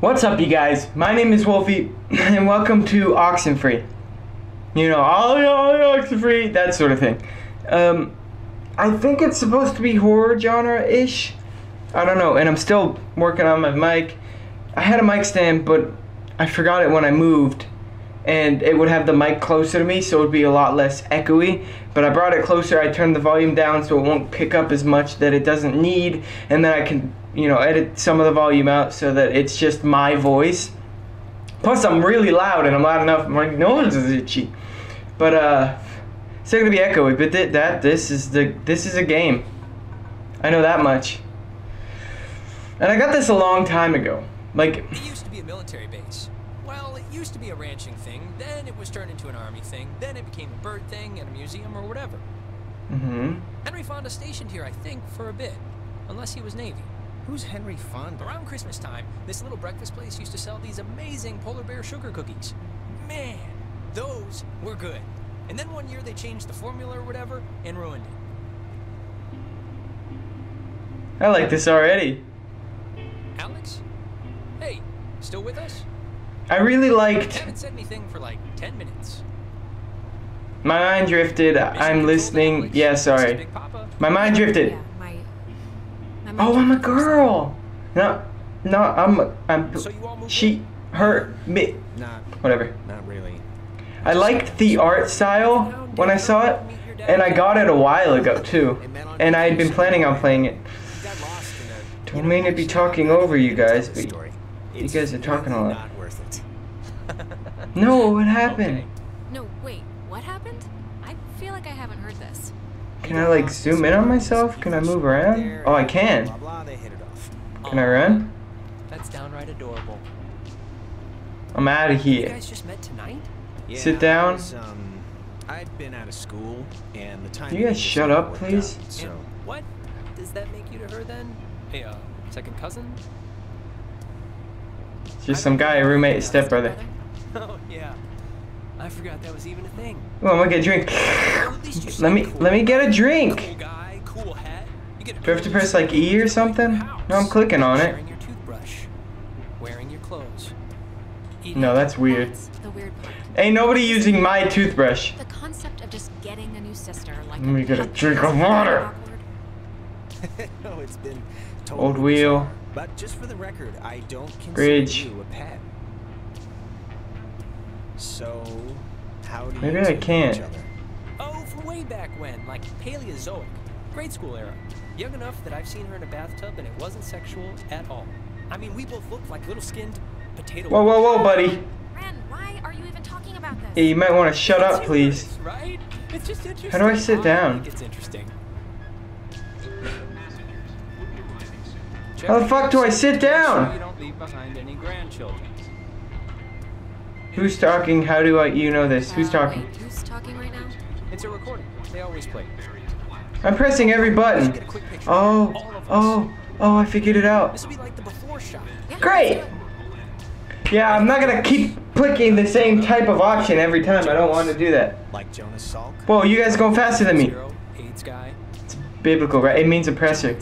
What's up, you guys? My name is Wolfie, and welcome to Oxenfree. You know, all Oxenfree, that sort of thing. Um, I think it's supposed to be horror genre-ish. I don't know, and I'm still working on my mic. I had a mic stand, but I forgot it when I moved, and it would have the mic closer to me, so it would be a lot less echoey. But I brought it closer, I turned the volume down so it won't pick up as much that it doesn't need, and then I can, you know, edit some of the volume out so that it's just my voice. Plus, I'm really loud, and I'm loud enough, my nose is itchy. But, uh, it's not gonna be echoey, but th- that, this is the, this is a game. I know that much. And I got this a long time ago. Like, It used to be a military base. Well, it used to be a ranching thing, then it was turned into an army thing, then it became a bird thing and a museum or whatever. Mm-hmm. Henry Fonda stationed here, I think, for a bit. Unless he was Navy. Who's Henry Fonda? Around Christmas time, this little breakfast place used to sell these amazing polar bear sugar cookies. Man, those were good. And then one year they changed the formula or whatever and ruined it. I like this already. Alex? Hey, still with us? I really liked Haven't said anything for like 10 minutes. My Mind Drifted. I'm listening. Yeah, sorry. My mind drifted. Yeah, my. my Oh, I'm a girl. No, no, I'm. I'm. So She, her, me. Not, Whatever. not really. I liked the art style when I saw it, and I got it a while ago too. And I had been planning on playing it. He got lost in a. Don't mean to be talking over you guys, but you guys are talking a lot. Not worth it. No, what happened? Okay. No, wait. What happened? I feel like I haven't heard this. Can I like zoom in on myself? Can I move around? Oh, I can. Blah blah. They hit it off. Can I run? That's downright adorable. I'm out of You here. guys just met tonight? Sit down. um, I'd been out of school, and the time. You guys shut up, please? So what does that make you to her then? A uh, second cousin? Just some guy, a roommate, stepbrother. Oh yeah. I forgot that was even a thing. Oh, I'm gonna get a drink. Well, at least you Let me cool. let me get a drink. Cool guy, cool hat. You get Do I have to press like E or something? No, I'm clicking on it. Your toothbrush, wearing your clothes. eating- No, that's weird. That's the weird part. Ain't nobody using my toothbrush. The concept of just getting a new sister, like. Let me get a drink of water. no, it's been totally Old wheel. But just for the record, I don't consider Bridge. you a pet. So, how do Maybe you I two know can't. Oh, from way back when, like Paleozoic, grade school era. Young enough that I've seen her in a bathtub and it wasn't sexual at all. I mean, we both looked like little skinned potato. Whoa, whoa, whoa, buddy. Ren, why are you even talking about this? Yeah, you might want to shut It's up, please. humorous, Right? It's just interesting. How do I sit down? think it's interesting. How the fuck do I sit down? You don't leave behind any grandchildren. Who's talking? How do I? You know this? Who's Uh, talking? Wait, who's talking right now? It's a recording. They always play. I'm pressing every button. get a quick picture. Oh, All of us. oh, oh! I figured it out. This will be like the before shot. Yeah, Great. let's do it. Yeah, I'm not gonna keep clicking the same type of option every time. I don't want to do that. Like Jonas Salk? Whoa, you guys going faster than me. Zero, AIDS guy. Biblical, right? It means oppressor.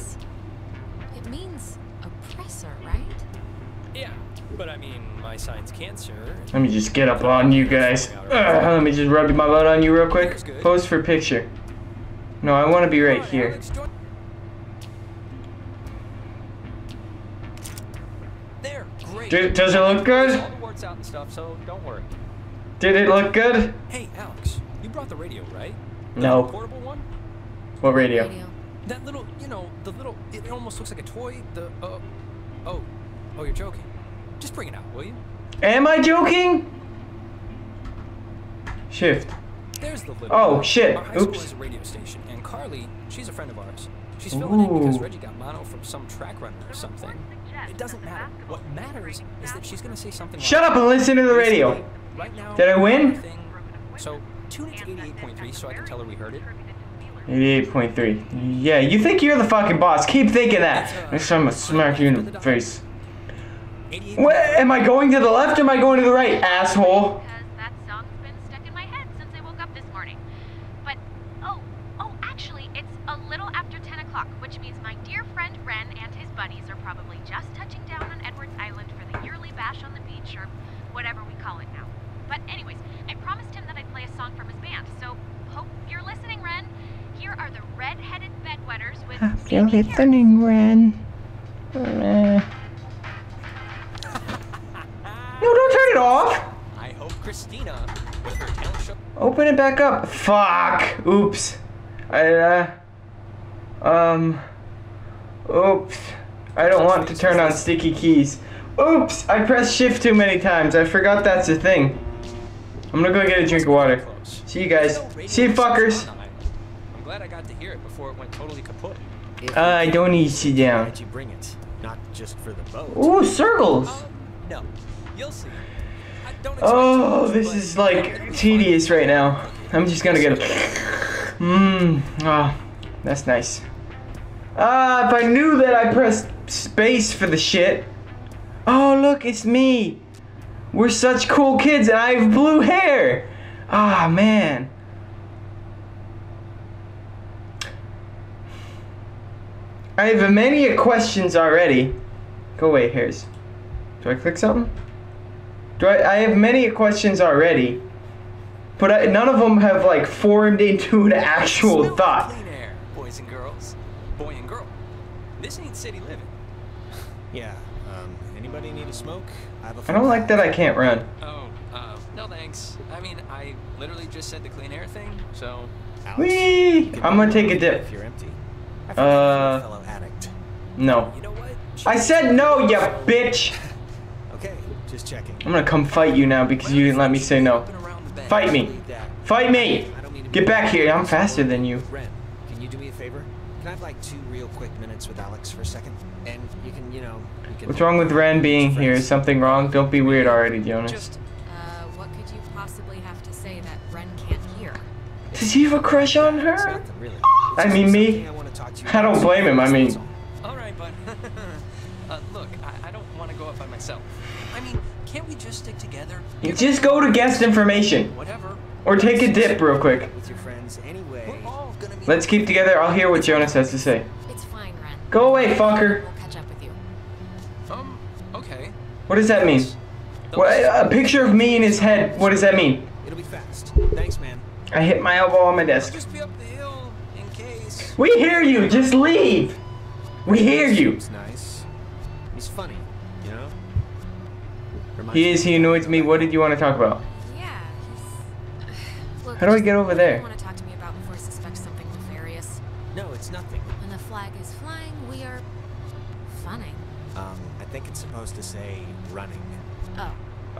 Let me just get up on you guys. Ugh, let me just rub my butt on you real quick. Pose for picture. No, I want to be right here. Alex, join- There, great. Dude, does it look good? All the words out and stuff, so don't worry. Did it look good? Hey, Alex, you brought the radio, right? No. portable one? What radio? That little, you know, the little, it, it almost looks like a toy. The, uh, oh, oh, you're joking. Just bring it out, will you? Am I joking? Shift. There's the little. Oh, shit. Our high school Oops. a radio station, and Carly, she's a friend of ours. She's filling in because Reggie got mono from some track runner or something. It doesn't matter. What matters is that she's gonna say something. Shut like, up and listen to the radio. Right now. Did I win? So tune it to 88.3 so I can tell her we heard it. 88.3. Yeah, you think you're the fucking boss. Keep thinking that. Time uh, I'm gonna smack you in the face. 88. What? Am I going to the left or am I going to the right, asshole? because that song's been stuck in my head since I woke up this morning. But oh, oh, actually, it's a little after 10 o'clock, which means my dear friend Ren and his buddies are probably just touching down on Edwards Island for the yearly bash on the beach, or whatever we call it now. But anyways, I promised him that I'd play a song from his band, so hope you're listening, Ren. Here Open it back up. Fuck. Oops. I, uh. Um. Oops. I don't want to turn on sticky keys. Oops. I pressed shift too many times. I forgot that's a thing. I'm gonna go get a drink of water. See you guys. See you fuckers. on the island. I'm glad I got to hear it before it went totally kaput. Uh, I don't need to sit why down. did you bring it? Not just for the boat. Ooh, circles. Um, no. You'll see. I don't expect Oh, this is like tedious right now. I'm just gonna get a. Mmm. Ah, that's nice. Ah, if I knew that I pressed space for the shit. Oh, look, it's me. We're such cool kids, and I have blue hair. Ah, man. I have many questions already. Go away, hairs. Do I click something? Do I? I have many questions already, but I, none of them have like formed into an actual Smell thought. Clean air, boys and girls. Boy and girl. This ain't city living. Yeah. Um, anybody need a smoke? I have a I don't like that I can't run. Oh, uh, no thanks. I mean, I literally just said the clean air thing, so. Alex, Whee! I'm gonna take a dip. If you're empty. I Uh, fellow addict. No. You know what? I said no, you bitch. Okay, just checking. I'm gonna come fight you now because you didn't let me say no. Fight me. Fight me. I don't mean to Get back here. I'm faster than you. Can you do me a favor? Can I have like two real quick minutes with Alex for a second? And you can, you know. What's wrong with Ren being here? Is something wrong? Don't be weird already, Jonas. Just. Uh, what could you possibly have to say that Ren can't hear? Does he have a crush on her? nothing, really. I mean, me. I wanna talk to you I don't blame him, I mean- Alright, bud. uh, look, I, I don't want to go up by myself. I mean, can't we just stick together? Give Just go to guest information. Whatever. Or take a dip real quick. With your friends anyway. We're all gonna meet. Let's keep together. I'll hear what Jonas has to say. It's fine, Ren. Go away, fucker. We'll catch up with you. Um, okay. What does that mean? What, a picture of me in his head. What does that mean? It'll be fast. Thanks, man. I hit my elbow on my I'll desk. just be up the hill in case. We hear you. Just leave. We hear you. He is. He annoys me. What did you want to talk about? Yeah. Look, How do I get over there? Want to talk to me about before I suspect something nefarious? No, it's nothing. When the flag is flying, we are funning. Um, I think it's supposed to say running. Oh,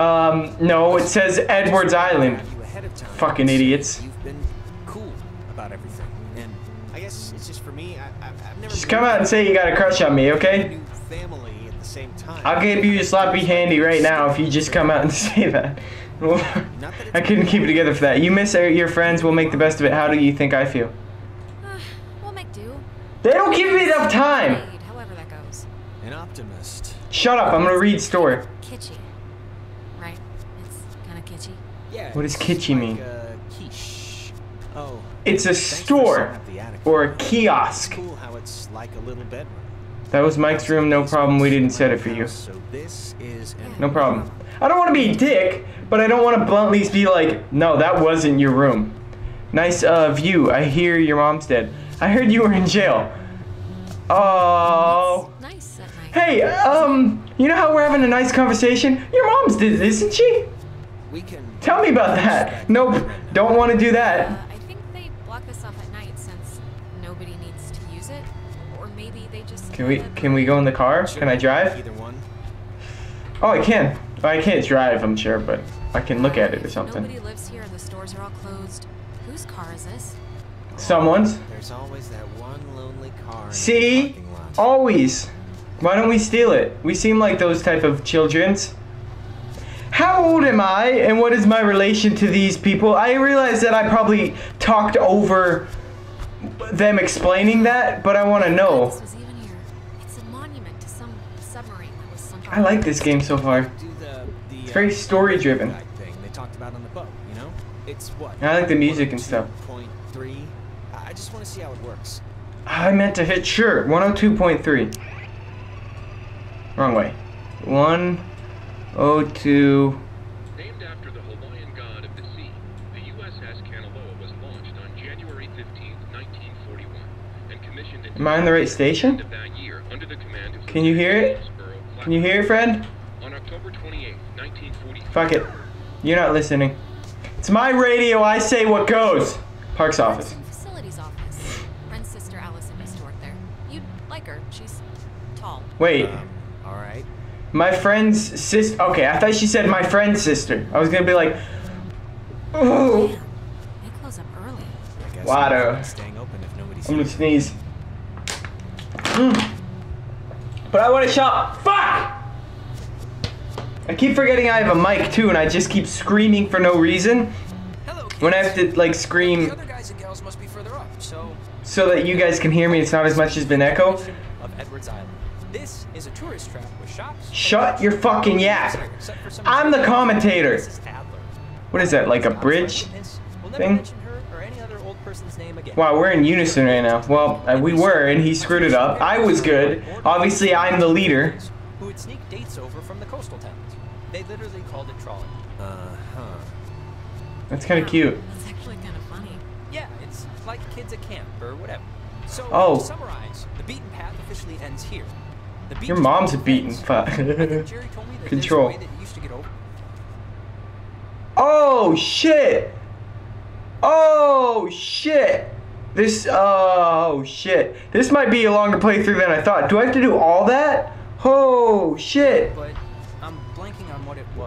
Um, no, it says Edwards Island. Have you ahead of time. Fucking idiots. You've been cool about everything, and I guess it's just for me. I, I, I've never. Just come out and say you got a crush on me, okay? New family at the same time. I'll give you a sloppy handy right now if you just come out and say that. I couldn't keep it together for that. You miss your friends. We'll make the best of it. How do you think I feel? uh, we'll make do. They don't give me enough time. However that goes. An optimist. Shut up. I'm gonna read story. Kitschy. Right? It's kind of kitschy. Yeah. What does it's kitschy like mean? A quiche. Oh. It's a thanks store setting up the attic. or a It's kiosk. cool how it's like a little bedroom. That was Mike's room. No problem. We didn't set it for you. So this is an No problem. I don't want to be a dick, but I don't want to bluntly be like, no, that wasn't your room. Nice uh, view. I hear your mom's dead. I heard you were in jail. Oh. Nice. Hey, um, you know how we're having a nice conversation? Your mom's dead, isn't she? Tell me about that. Nope, don't want to do that. Can we can we go in the car? Can I drive? Either one. Oh, I can. Well, I can't drive, I'm sure, but I can look at it or something. Nobody lives here. The stores are all closed. Whose car is this? Someone's. There's always that one lonely car. See? Always. Why don't we steal it? We seem like those type of childrens. How old am I and what is my relation to these people? I realize that I probably talked over them explaining that, but I want to know. This was even here. It's a monument to some submarine that was sunk. I like this game so far. Do the, the, It's very uh, story-driven. guide they talked about on the boat, you know? It's what? I like the music and stuff. Point three. I I just want to see how it works. I meant to hit sure. 102.3. Wrong way. One oh two. Named after the Hawaiian god of the sea, the USS Kanaloa was launched on January 15, 1941, and commissioned in Am I on the right station? year under the command of Can you hear it? Hillsborough Can you hear it, friend? On October 28, 1945. Fuck it. You're not listening. It's my radio. I say what goes. Park's office. Parks Facilities office. Friend's sister Allison used to work there. You'd like her. She's tall. Wait. Um, all right. My friend's sister. Okay, I thought she said my friend's sister. I was gonna be like, oh. Damn. They close up early. I guess Water. I'm staying open if nobody's I'm gonna sneeze. Mm. But I want to shop. Fuck! I keep forgetting I have a mic too, and I just keep screaming for no reason. Hello, When I have to like The scream other guys and gals must be further up, so so that you guys can hear me, it's not as much as an echo. of Edwards Island. This is a tourist trap with shops. Shut your fucking yap. Except for some I'm the commentator. This is Adler. What is that, like a bridge? thing? mention her or any other old person's name again. Wow, we're in unison right now. Well, uh, we were, and he screwed it up. I was good. Obviously, I'm the leader. Who would sneak dates over from the coastal towns. They literally called it trawling. Uh-huh. That's kind of cute. That's actually kind of funny. Yeah, it's like kids at camp or whatever. So Oh. to summarize, the beaten path officially ends here. The Your mom's a beaten fuck. I think Jerry told me that Control. there's a way that used to get over. Oh shit! Oh shit! This oh shit! This might be a longer playthrough than I thought. Do I have to do all that? Oh shit! But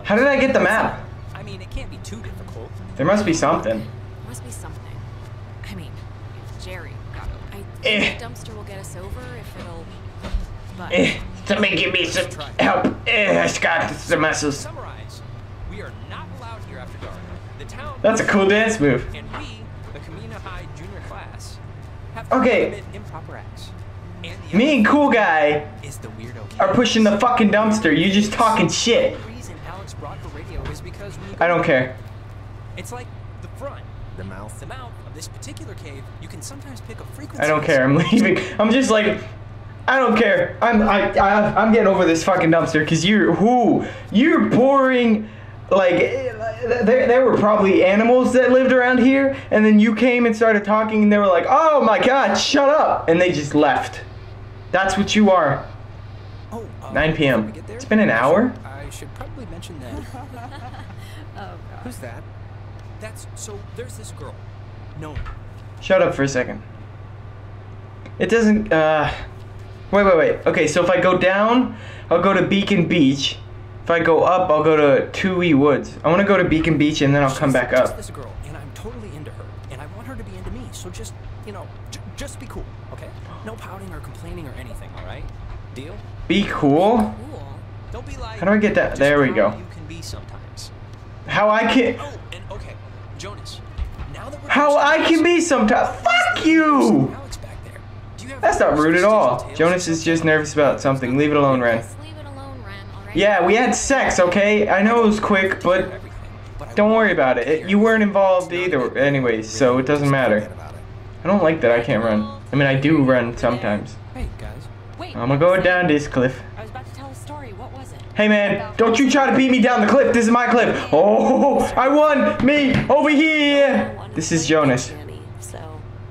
How did I get the map? I mean, it can't be too difficult. There must be something. There must be something. I mean, if Jerry got it. I Eh. think the dumpster will get us over if it'll. But Eh, somebody give me some help. Eh, I got the To muscles. summarize, we are not allowed here after dark. The town That's a cool dance move. and we, the Camena High junior class, have Okay. commit improper acts. And Me and cool guy is the weirdo are pushing the fucking dumpster. You just talking shit. The reason Alex brought her radio is because when you I don't care. It's like the front, The mouth. the mouth of this particular cave. You can sometimes pick a frequency. I don't care. I'm leaving. I'm just like, I don't care. I'm I, I I'm getting over this fucking dumpster because you're who you're boring. Like there there were probably animals that lived around here, and then you came and started talking, and they were like, "Oh my god, shut up!" and they just left. That's what you are. Oh, uh, 9 p.m.. before we get there, It's been an hour? I should probably mention that. oh god. Who's that? That's so. There's this girl, Nona. Shut up for a second. It doesn't. Uh, wait, wait, wait. Okay, so if I go down, I'll go to Beacon Beach. If I go up, I'll go to Towhee Woods. I want to go to Beacon Beach and then I'll come back up. this girl, and I'm totally into her, and I want her to be into me. So just, you know, j- just be cool, okay? No pouting or complaining or anything, all right? Deal? Be cool. Cool. Don't be like. How do I get that? There we go. You can be sometimes. How I can. Oh, and okay, Jonas. Now that we're How I can be sometimes. Fuck you! Alex back there. Do you have That's not rude at all. Jonas is just nervous about something. Leave it alone, Ren. Just leave it alone, Ren. Already. Yeah, we had sex, okay? I know it was quick, but everything, but I don't worry about it. it you weren't involved either, anyways, so it doesn't matter. Forget about it. I don't like that I can't run. I mean, I do run sometimes. Hey guys. Wait, I'm gonna go down this cliff. Hey man, don't you try to beat me down the cliff. This is my cliff. Oh, I won. Me over here. This is Jonas. So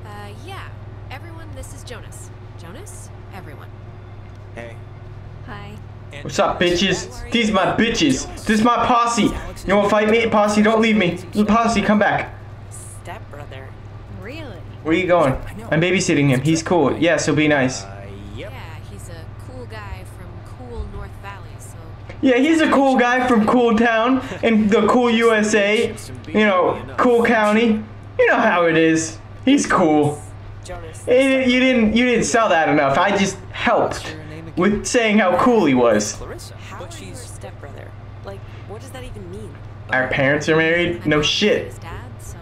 Uh, yeah. Everyone, this is Jonas. Jonas? Everyone. Hey. hi. What's up, bitches? These my bitches. This is my posse. You wanna fight me? Posse, don't leave me. Posse, come back. Stepbrother. Really? Where are you going? I'm babysitting him. He's cool. Yeah, so be nice. Uh, yep. Yeah, he's a cool guy from cool North Valley, so. Yeah, he's a cool guy from Cool Town in the cool USA. You know, cool county. You know how it is. He's cool. Jonas. Eh, You didn't you didn't sell that enough. I just helped with saying how cool he was. Clarissa, How but are you her she's stepbrother? Like, what does that even mean? Our parents are married? No shit. His dad, so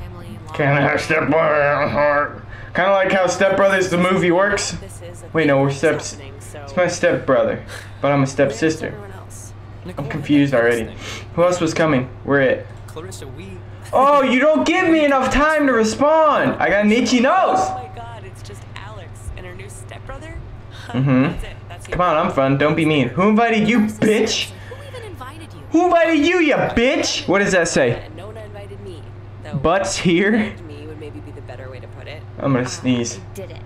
family law. Kinda how stepbrother Kinda like how Step Brothers the movie works. This is a Wait, no, we're that's steps. Happening, so It's my stepbrother, but I'm a stepsister. everyone else? Nicole, I'm confused already. Who else was coming? We're it. Clarissa, we. Oh, you don't give me enough time to respond. I got an itchy nose. Oh my god, it's just Alex and her new stepbrother? Mhm. That's it. That's see Come on, I'm fun. Don't be mean. Who invited you, bitch? Who even invited you? Who invited you, you bitch? What does that say? And Nona invited me. Though Butts here? me would maybe be the better way to put it. I'm gonna sneeze. I didn't.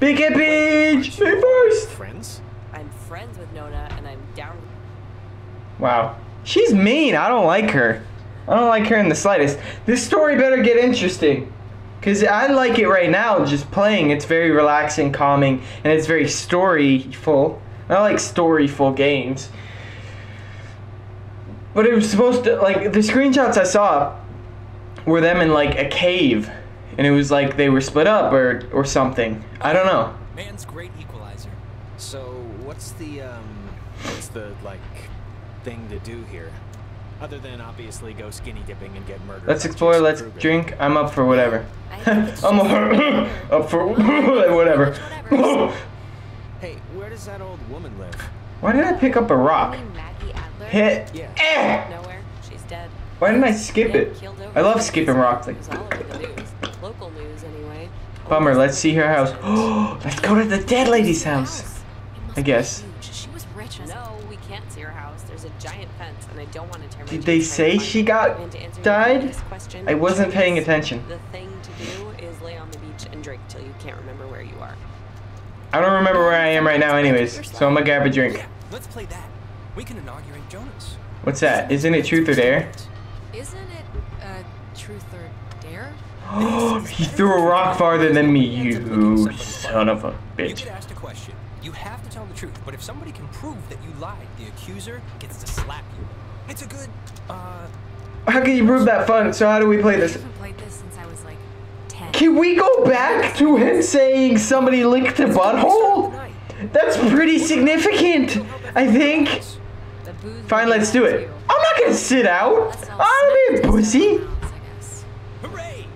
I didn't. Big it, bitch! Me first! Friends? I'm friends with Nona and I'm down Wow. She's mean. I don't like her. I don't like her in the slightest. This story better get interesting. Because I like it right now, just playing. It's very relaxing, calming, and it's very storyful. I like storyful games. But it was supposed to, like, the screenshots I saw were them in, like, a cave. And it was like they were split up or, or something. I don't know. Man's great equalizer. So, what's the, um, what's the, like, thing to do here? Other than obviously go skinny dipping and get murdered. Let's explore, let's Kruger. drink. I'm up for whatever. I think it's I'm just- up for whatever. Whatever. Hey, where does that old woman live? Why did I pick up a rock? You mean Maggie Adler? Hit. Yeah. Eh! nowhere. She's dead. Why didn't I skip it? I love skipping rocks. Like, bummer. Let's see her house. let's go to the dead lady's house. I guess. She was rich No, we can't see her house. There's a giant fence, and I don't want to tear Did they say she got And to answer your died? I wasn't paying attention. The thing to do is lay on the beach and drink till you can't remember where you are. I don't remember where I am right now, anyways. So I'm gonna grab a drink. Yeah, let's play that. We can inaugurate Jonas. What's that? Isn't it truth or dare? Isn't it uh, truth or dare? He threw a rock farther than me, you son of a You bitch. get asked a question. You have to tell the truth, but if somebody can prove that you lied, the accuser gets to slap you. It's a good, uh, How can you prove that fun? So how do we play this? haven't played this since I was like 10. Can we go back to him saying somebody licked a butthole? That's pretty significant, I think. Fine, let's do it. I'm not gonna sit out. I'm a pussy. someone else, I guess. Hooray!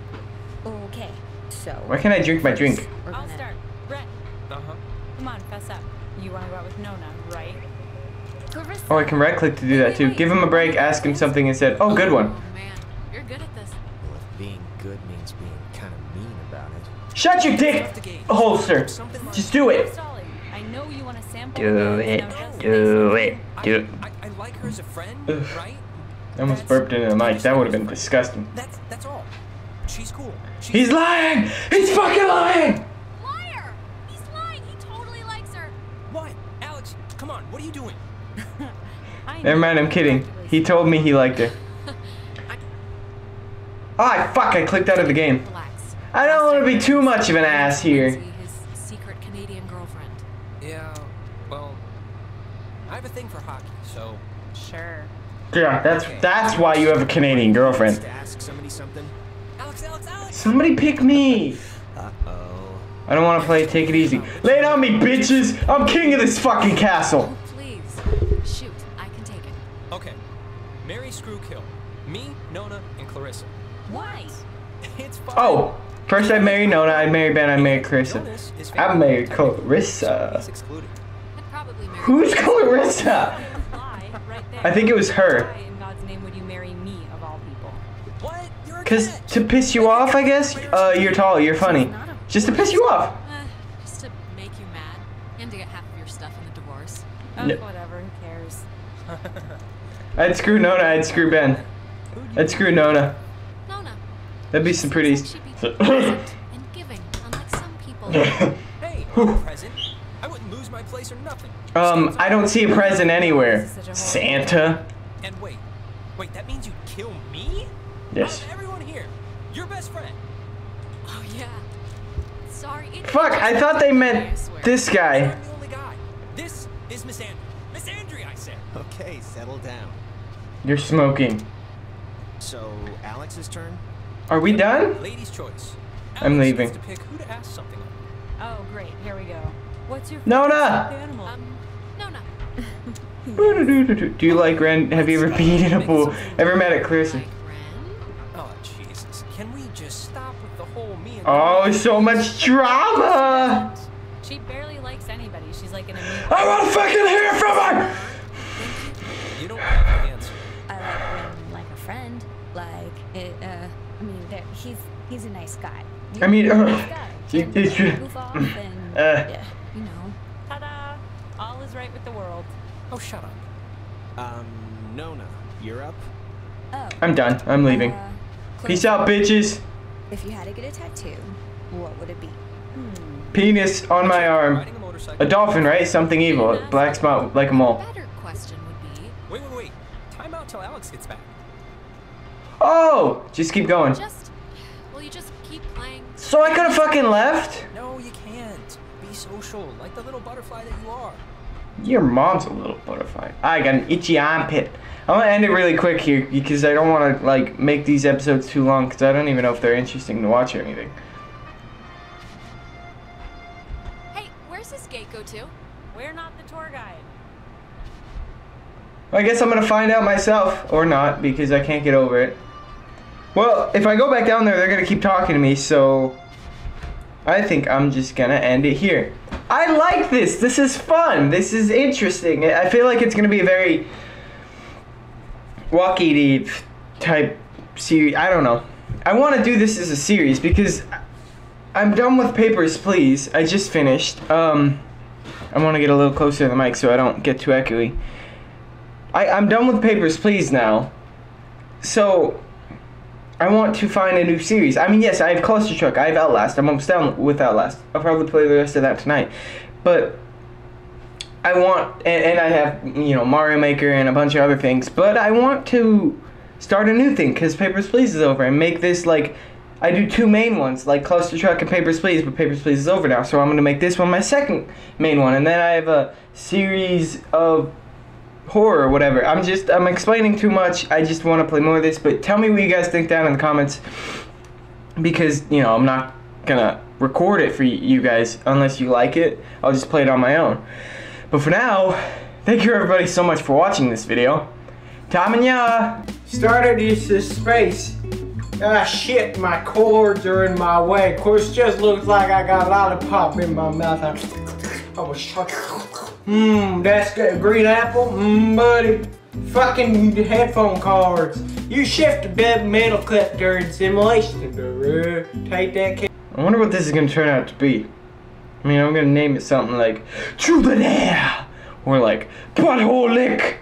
Okay, so. Why can't I drink my drink? I'll start. Brett, Uh-huh. come on, fess up. You want to go out with Nona, right? Clarissa. Oh, I can right click to do that too. Give him a break, ask him something instead. Oh, good one. Oh man, you're good at this. Well, if being good means being kind of mean about it. Shut your dick holster. Just do it. I know you want to sample Do it. meds, now just Do it. Do it. I, I like her as a friend, right? I almost burped into the mic. That would have been disgusting. That's that's all. She's cool. She's He's lying. He's fucking lying. Liar! He's lying. He totally likes her. What? Alex, come on. What are you doing? Never mind, I'm kidding. He told me he liked her. Ah, fuck, I clicked out of the game. I don't want to be too much of an ass here. Secret Canadian girlfriend. Yeah. Well, I have a thing for hockey, so Sure. Yeah, that's that's why you have a Canadian girlfriend. Somebody pick me. Uh-oh. I don't want to play. Take it easy. Lay it on me, bitches. I'm king of this fucking castle. Oh, please. Shoot, I can take it. Okay. Mary Screw Kill. Me, Nona, and Clarissa. Why? It's fine. Oh, first I marry Nona, I marry Ben, I marry Clarissa. I family. married Clarissa. He's excluded. I'd probably marry Who's Clarissa? Lie, right there. I think it was her. What? You're a Cause to piss you off, I guess. Uh, you're tall, you're funny. Just to piss you off. Eh, just to make you mad and to get half of your stuff in the divorce. Oh, No. whatever. Who cares? I'd screw Nona, I'd screw Ben. I'd screw Nona. Nona. That'd be some pretty. Sex should be pleasant and giving, unlike some people. Hey, I'm present. I wouldn't lose my place or nothing. um, I don't see a present anywhere. Santa. And wait, wait, that means you'd kill me? Yes. Out of everyone here, your best friend. oh yeah. Sorry. It Fuck, I thought they meant this guy. The only guy. This is Miss Andrea. Miss Andrea, I said. Okay, settle down. You're smoking. So, Alex's turn? Are we done? Ladies' choice. I'm Alex leaving. to pick who to ask something. Oh, great. Here we go. What's your Nona! favorite animal? Um, Nona. Do you like Ren? Have you ever peed in a pool? Ever met a Clarissa? Oh, so much drama! She barely likes anybody. She's like an immune. I want to fucking hear from her! You don't have to answer. I like Ren like a friend. Like it. Uh, I mean, he's he's a nice guy. I mean, uh, nice guy. it- it's true. Off and Uh. yeah, you know. Ta-da! right with the world. Oh, shut up. Um, Nona, you're up? Oh. I'm done. I'm leaving. uh, Peace out, bitches. If you had to get a tattoo, what would it be? Penis on my arm. A. A dolphin, right? Something evil. Black spot like a mole. Better question would be Wait, wait, wait. Time out till Alex gets back. Oh! Just keep going. just. Will you just keep playing? So I could have fucking left? No, you can't. Be social, like the little butterfly that you are. Your mom's a little butterfly. I got an itchy armpit. I'm gonna end it really quick here because I don't want to like make these episodes too long because I don't even know if they're interesting to watch or anything. Hey, where's this gate go to? We're not the tour guide. I guess I'm gonna find out myself or not because I can't get over it. Well, if I go back down there, they're gonna keep talking to me, so I think I'm just gonna end it here. I like this. This is fun. This is interesting. I feel like it's gonna be a very walkie type series. I don't know. I want to do this as a series because I'm done with Papers, Please. I just finished. Um, I want to get a little closer to the mic so I don't get too echoey. I, I'm done with Papers, Please now. So, I want to find a new series. I mean, yes, I have Cluster Truck, I have Outlast. I'm almost done with Outlast. I'll probably play the rest of that tonight. But, I want, and, and I have, you know, Mario Maker and a bunch of other things. But I want to start a new thing because Papers, Please is over and make this like. I do two main ones, like Cluster Truck and Papers, Please, but Papers, Please is over now. So I'm going to make this one my second main one. And then I have a series of horror or whatever. I'm just I'm explaining too much. I just want to play more of this, but tell me what you guys think down in the comments because, you know, I'm not going to record it for you guys unless you like it. I'll just play it on my own. But for now, thank you everybody so much for watching this video. Tom and Ya started this space. Ah shit, my cords are in my way. Of course, just looks like I got a lollipop in my mouth. I, I was Mmm, that's good. Green apple? Mmm, buddy. Fucking headphone cards. You shift a bit metal clip during simulation. Take that. I wonder what this is gonna turn out to be. I mean, I'm gonna name it something like Air or like Butthole Lick.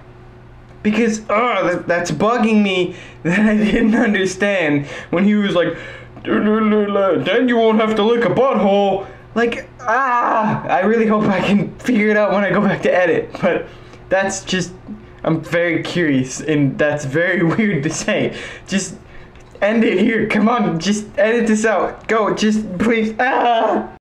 Because, uh, that, that's bugging me that I didn't understand when he was like, then you won't have to lick a butthole. Like, ah, I really hope I can figure it out when I go back to edit. But that's just, I'm very curious, and that's very weird to say. Just end it here. Come on, just edit this out. Go, just please. Ah!